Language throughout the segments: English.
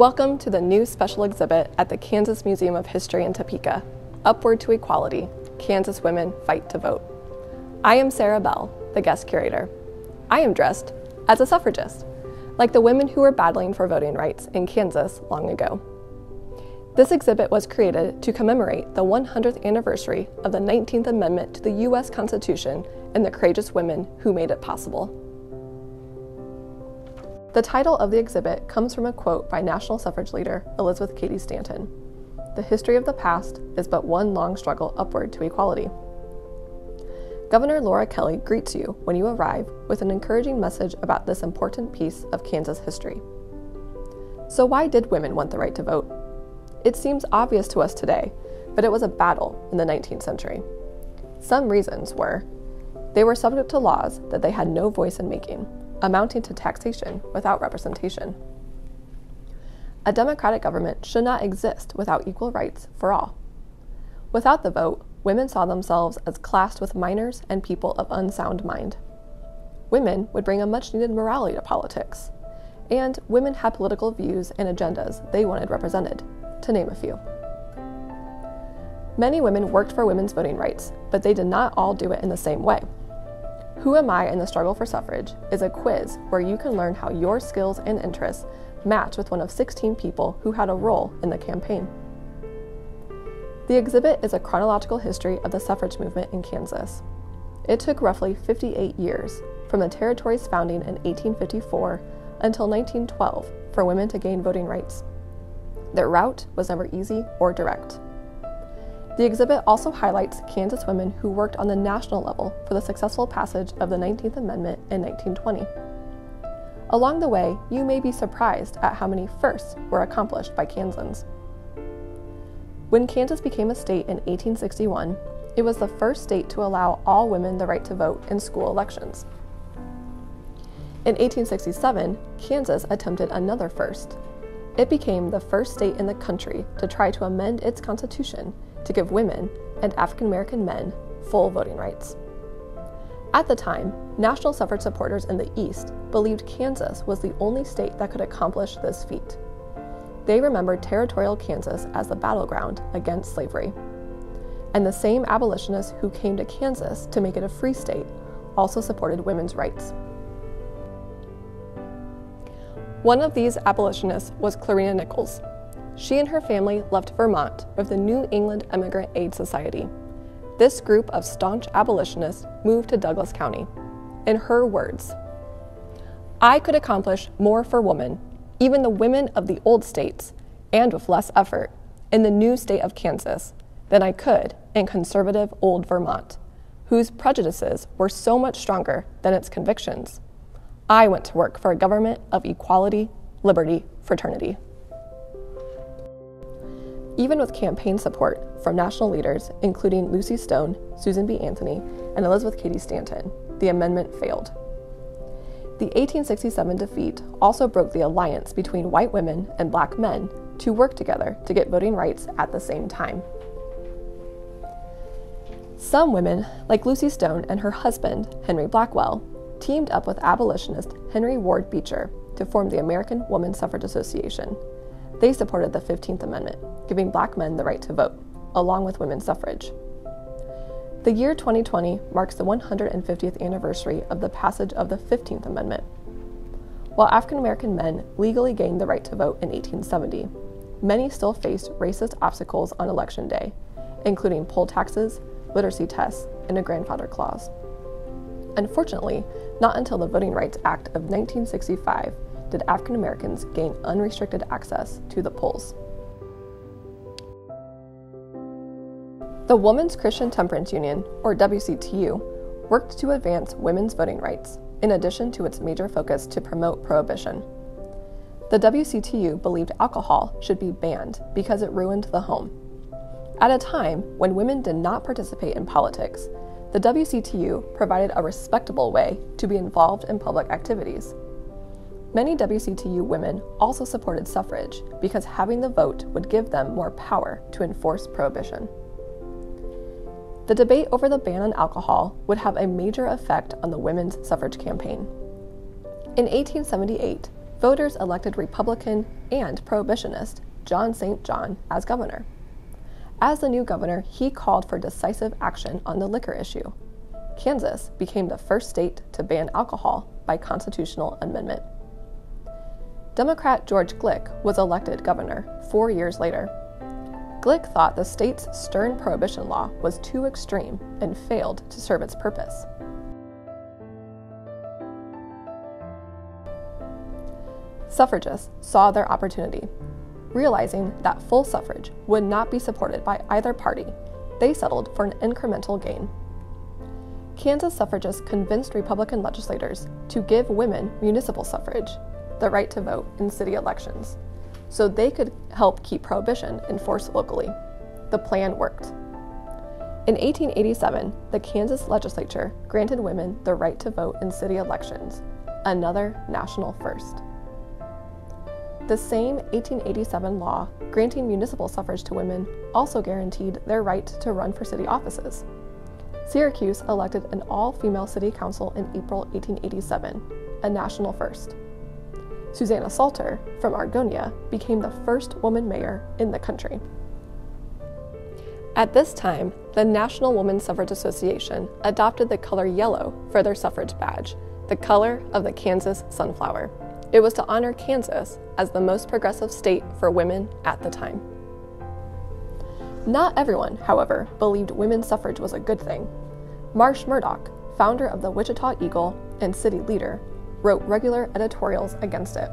Welcome to the new special exhibit at the Kansas Museum of History in Topeka Upward to Equality Kansas Women Fight to Vote. I am Sarah Bell, the guest curator. I am dressed as a suffragist, like the women who were battling for voting rights in Kansas long ago. This exhibit was created to commemorate the 100th anniversary of the 19th Amendment to the U.S. Constitution and the courageous women who made it possible. The title of the exhibit comes from a quote by national suffrage leader Elizabeth Cady Stanton The history of the past is but one long struggle upward to equality. Governor Laura Kelly greets you when you arrive with an encouraging message about this important piece of Kansas history. So, why did women want the right to vote? It seems obvious to us today, but it was a battle in the 19th century. Some reasons were they were subject to laws that they had no voice in making amounting to taxation without representation. A democratic government should not exist without equal rights for all. Without the vote, women saw themselves as classed with minors and people of unsound mind. Women would bring a much needed morality to politics, and women had political views and agendas they wanted represented, to name a few. Many women worked for women's voting rights, but they did not all do it in the same way. Who Am I in the Struggle for Suffrage is a quiz where you can learn how your skills and interests match with one of 16 people who had a role in the campaign. The exhibit is a chronological history of the suffrage movement in Kansas. It took roughly 58 years, from the territory's founding in 1854 until 1912, for women to gain voting rights. Their route was never easy or direct. The exhibit also highlights Kansas women who worked on the national level for the successful passage of the 19th Amendment in 1920. Along the way, you may be surprised at how many firsts were accomplished by Kansans. When Kansas became a state in 1861, it was the first state to allow all women the right to vote in school elections. In 1867, Kansas attempted another first. It became the first state in the country to try to amend its constitution to give women and African American men full voting rights. At the time, national suffrage supporters in the East believed Kansas was the only state that could accomplish this feat. They remembered territorial Kansas as the battleground against slavery. And the same abolitionists who came to Kansas to make it a free state also supported women's rights. One of these abolitionists was Clarina Nichols, she and her family left Vermont with the New England Emigrant Aid Society. This group of staunch abolitionists moved to Douglas County. In her words, I could accomplish more for women, even the women of the old states, and with less effort, in the new state of Kansas than I could in conservative old Vermont, whose prejudices were so much stronger than its convictions. I went to work for a government of equality, liberty, fraternity. Even with campaign support from national leaders, including Lucy Stone, Susan B. Anthony, and Elizabeth Cady Stanton, the amendment failed. The 1867 defeat also broke the alliance between white women and black men to work together to get voting rights at the same time. Some women, like Lucy Stone and her husband, Henry Blackwell, teamed up with abolitionist Henry Ward Beecher to form the American Woman Suffrage Association. They supported the 15th Amendment, giving black men the right to vote, along with women's suffrage. The year 2020 marks the 150th anniversary of the passage of the 15th Amendment. While African American men legally gained the right to vote in 1870, many still faced racist obstacles on Election Day, including poll taxes, literacy tests, and a grandfather clause. Unfortunately, not until the Voting Rights Act of 1965 did African Americans gain unrestricted access to the polls. The Women's Christian Temperance Union, or WCTU, worked to advance women's voting rights, in addition to its major focus to promote prohibition. The WCTU believed alcohol should be banned because it ruined the home. At a time when women did not participate in politics, the WCTU provided a respectable way to be involved in public activities. Many WCTU women also supported suffrage because having the vote would give them more power to enforce prohibition. The debate over the ban on alcohol would have a major effect on the women's suffrage campaign. In 1878, voters elected Republican and Prohibitionist John St. John as governor. As the new governor, he called for decisive action on the liquor issue. Kansas became the first state to ban alcohol by constitutional amendment. Democrat George Glick was elected governor four years later. Glick thought the state's stern prohibition law was too extreme and failed to serve its purpose. Suffragists saw their opportunity. Realizing that full suffrage would not be supported by either party, they settled for an incremental gain. Kansas suffragists convinced Republican legislators to give women municipal suffrage, the right to vote in city elections, so they could help keep prohibition enforced locally. The plan worked. In 1887, the Kansas legislature granted women the right to vote in city elections, another national first. The same 1887 law granting municipal suffrage to women also guaranteed their right to run for city offices. Syracuse elected an all female city council in April 1887, a national first. Susanna Salter from Argonia became the first woman mayor in the country. At this time, the National Woman Suffrage Association adopted the color yellow for their suffrage badge, the color of the Kansas sunflower. It was to honor Kansas as the most progressive state for women at the time. Not everyone, however, believed women's suffrage was a good thing. Marsh Murdock, founder of the Wichita Eagle and city leader, wrote regular editorials against it.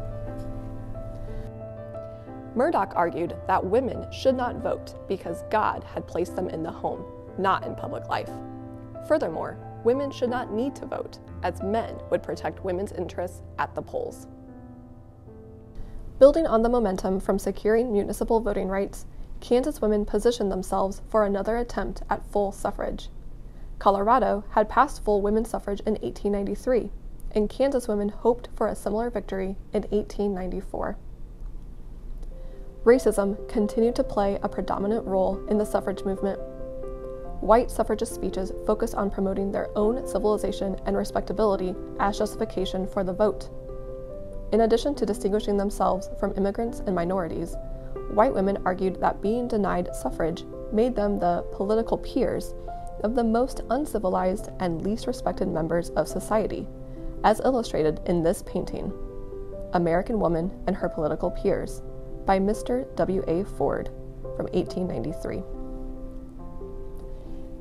Murdock argued that women should not vote because God had placed them in the home, not in public life. Furthermore, women should not need to vote, as men would protect women's interests at the polls. Building on the momentum from securing municipal voting rights, Kansas women positioned themselves for another attempt at full suffrage. Colorado had passed full women's suffrage in 1893, and Kansas women hoped for a similar victory in 1894. Racism continued to play a predominant role in the suffrage movement. White suffragist speeches focused on promoting their own civilization and respectability as justification for the vote. In addition to distinguishing themselves from immigrants and minorities, white women argued that being denied suffrage made them the political peers of the most uncivilized and least respected members of society, as illustrated in this painting American Woman and Her Political Peers by Mr. W.A. Ford from 1893.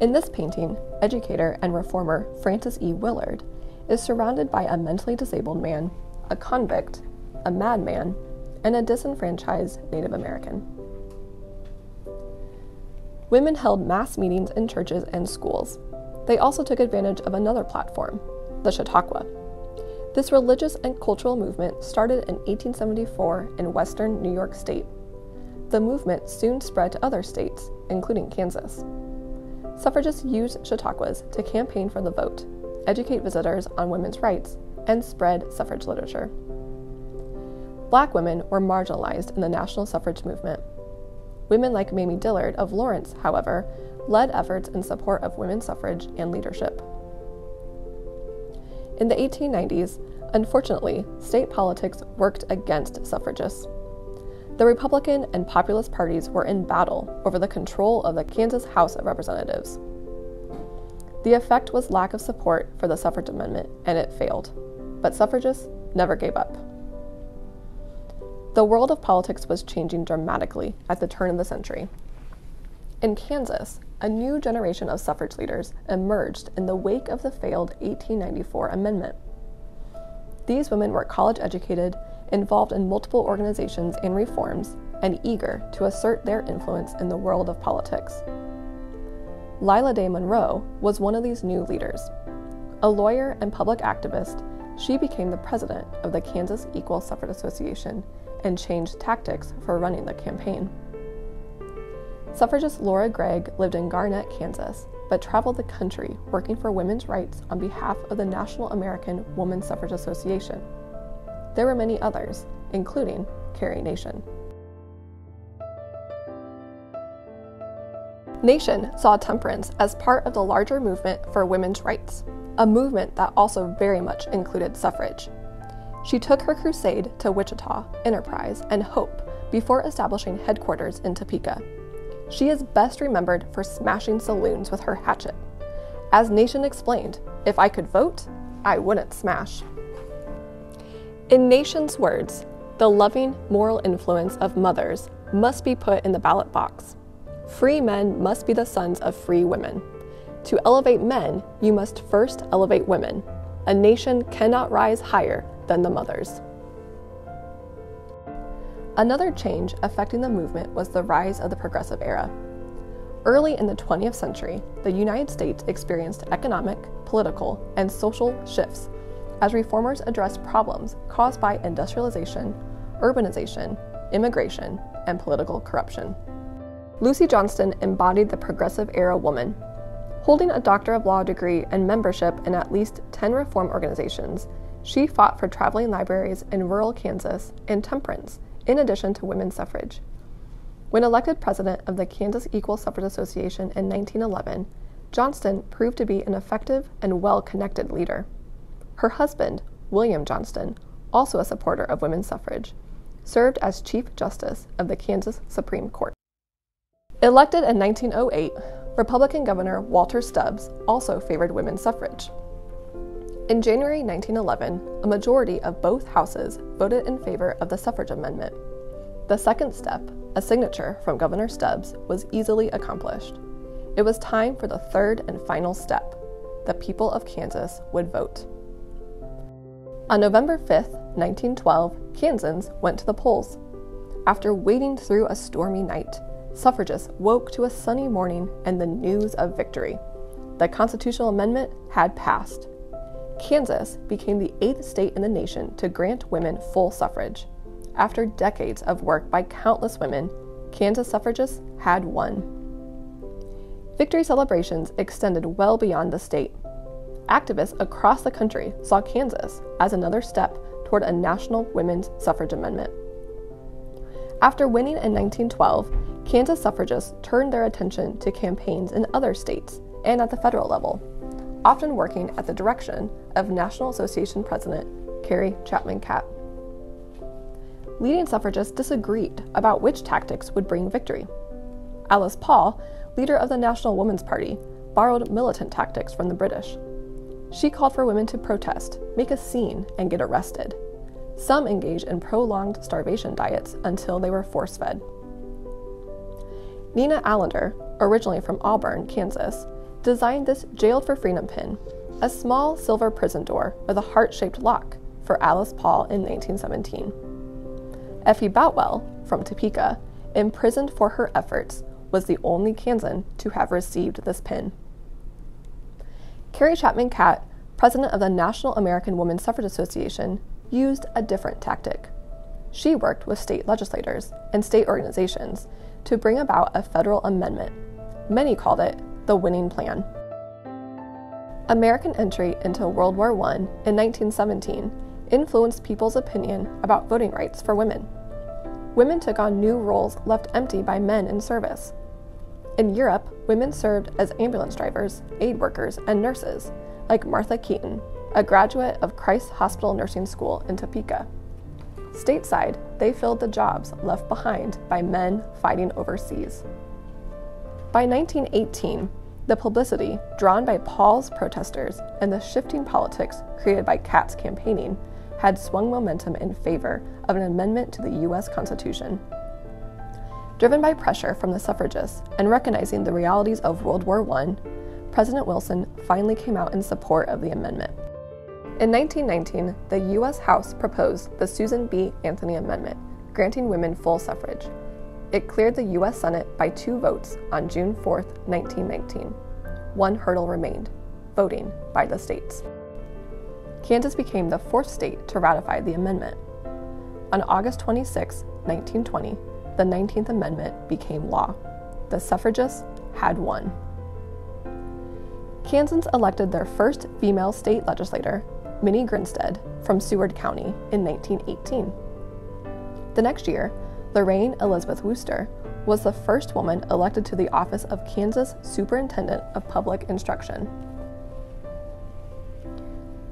In this painting, educator and reformer Frances E. Willard is surrounded by a mentally disabled man a convict, a madman, and a disenfranchised Native American. Women held mass meetings in churches and schools. They also took advantage of another platform, the Chautauqua. This religious and cultural movement started in 1874 in western New York State. The movement soon spread to other states, including Kansas. Suffragists used Chautauquas to campaign for the vote, educate visitors on women's rights, and spread suffrage literature. Black women were marginalized in the national suffrage movement. Women like Mamie Dillard of Lawrence, however, led efforts in support of women's suffrage and leadership. In the 1890s, unfortunately, state politics worked against suffragists. The Republican and Populist parties were in battle over the control of the Kansas House of Representatives. The effect was lack of support for the suffrage amendment, and it failed but suffragists never gave up. The world of politics was changing dramatically at the turn of the century. In Kansas, a new generation of suffrage leaders emerged in the wake of the failed 1894 amendment. These women were college educated, involved in multiple organizations and reforms, and eager to assert their influence in the world of politics. Lila Day Monroe was one of these new leaders. A lawyer and public activist, she became the president of the Kansas Equal Suffrage Association and changed tactics for running the campaign. Suffragist Laura Gregg lived in Garnett, Kansas, but traveled the country working for women's rights on behalf of the National American Woman Suffrage Association. There were many others, including Carrie Nation. Nation saw temperance as part of the larger movement for women's rights a movement that also very much included suffrage. She took her crusade to Wichita, Enterprise, and Hope before establishing headquarters in Topeka. She is best remembered for smashing saloons with her hatchet. As Nation explained, if I could vote, I wouldn't smash. In Nation's words, the loving moral influence of mothers must be put in the ballot box. Free men must be the sons of free women. To elevate men, you must first elevate women. A nation cannot rise higher than the mothers. Another change affecting the movement was the rise of the progressive era. Early in the 20th century, the United States experienced economic, political, and social shifts as reformers addressed problems caused by industrialization, urbanization, immigration, and political corruption. Lucy Johnston embodied the progressive era woman. Holding a Doctor of Law degree and membership in at least 10 reform organizations, she fought for traveling libraries in rural Kansas and temperance, in addition to women's suffrage. When elected president of the Kansas Equal Suffrage Association in 1911, Johnston proved to be an effective and well connected leader. Her husband, William Johnston, also a supporter of women's suffrage, served as Chief Justice of the Kansas Supreme Court. Elected in 1908, Republican Governor Walter Stubbs also favored women's suffrage. In January 1911, a majority of both houses voted in favor of the suffrage amendment. The second step, a signature from Governor Stubbs, was easily accomplished. It was time for the third and final step the people of Kansas would vote. On November 5, 1912, Kansans went to the polls. After waiting through a stormy night, suffragists woke to a sunny morning and the news of victory. The constitutional amendment had passed. Kansas became the eighth state in the nation to grant women full suffrage. After decades of work by countless women, Kansas suffragists had won. Victory celebrations extended well beyond the state activists across the country saw Kansas as another step toward a national women's suffrage amendment. After winning in 1912, Kansas suffragists turned their attention to campaigns in other states and at the federal level, often working at the direction of National Association President Carrie Chapman Catt. Leading suffragists disagreed about which tactics would bring victory. Alice Paul, leader of the National Woman's Party, borrowed militant tactics from the British. She called for women to protest, make a scene, and get arrested. Some engaged in prolonged starvation diets until they were force fed. Nina Allender, originally from Auburn, Kansas, designed this Jailed for Freedom pin, a small silver prison door with a heart shaped lock, for Alice Paul in 1917. Effie Boutwell, from Topeka, imprisoned for her efforts, was the only Kansan to have received this pin. Carrie Chapman Catt, president of the National American Woman Suffrage Association, used a different tactic. She worked with state legislators and state organizations to bring about a federal amendment. Many called it the winning plan. American entry into World War I in 1917 influenced people's opinion about voting rights for women. Women took on new roles left empty by men in service. In Europe, women served as ambulance drivers, aid workers, and nurses, like Martha Keaton, a graduate of Christ Hospital Nursing School in Topeka. Stateside, they filled the jobs left behind by men fighting overseas. By 1918, the publicity drawn by Paul's protesters and the shifting politics created by Catt's campaigning had swung momentum in favor of an amendment to the U.S. Constitution. Driven by pressure from the suffragists and recognizing the realities of World War I, President Wilson finally came out in support of the amendment. In 1919, the U.S. House proposed the Susan B. Anthony Amendment, granting women full suffrage. It cleared the U.S. Senate by two votes on June 4, 1919. One hurdle remained voting by the states. Kansas became the fourth state to ratify the amendment. On August 26, 1920, the 19th Amendment became law. The suffragists had won. Kansans elected their first female state legislator, Minnie Grinstead, from Seward County in 1918. The next year, Lorraine Elizabeth Wooster was the first woman elected to the office of Kansas Superintendent of Public Instruction.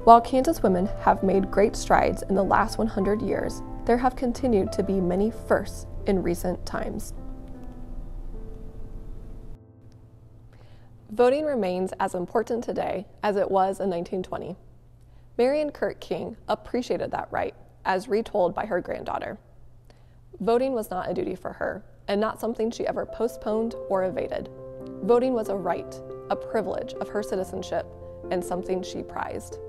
While Kansas women have made great strides in the last 100 years, there have continued to be many firsts in recent times. Voting remains as important today as it was in 1920. Marion Kirk King appreciated that right, as retold by her granddaughter. Voting was not a duty for her, and not something she ever postponed or evaded. Voting was a right, a privilege of her citizenship, and something she prized.